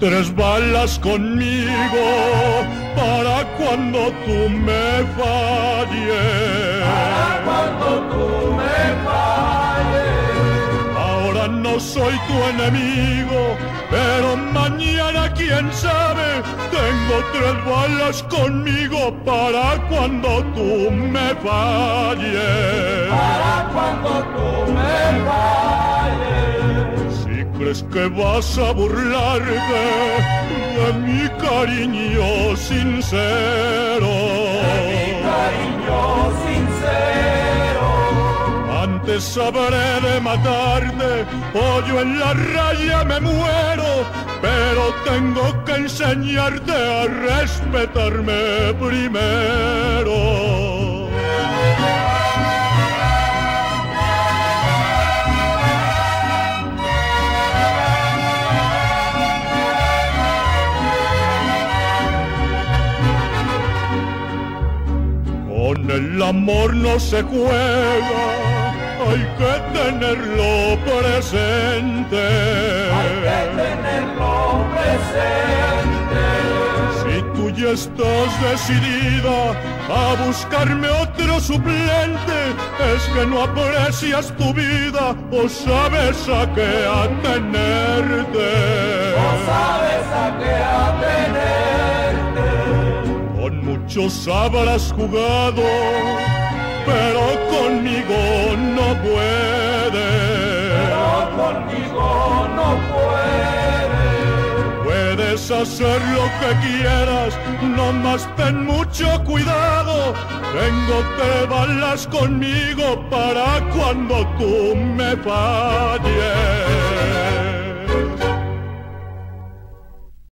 Tres balas conmigo para cuando tú me falles. Para cuando tú me falles. Ahora no soy tu enemigo, pero mañana quién sabe. Tengo tres balas conmigo para cuando tú me falles. Crees que vas a burlarte de mi cariño sincero. De mi cariño sincero. Antes sabré de matarte o yo en la raya me muero, pero tengo que enseñarte a respetarme primero. Con el amor no se juega, hay que tenerlo presente. Hay que tenerlo presente. Si tú ya estás decidida a buscarme otro suplente, es que no aprecias tu vida o sabes a qué atenerte. No sabes a qué muchos habrás jugado, pero conmigo no puedes. Pero conmigo no puedes. Puedes hacer lo que quieras, nomás ten mucho cuidado. Tengo tres balas conmigo para cuando tú me falles.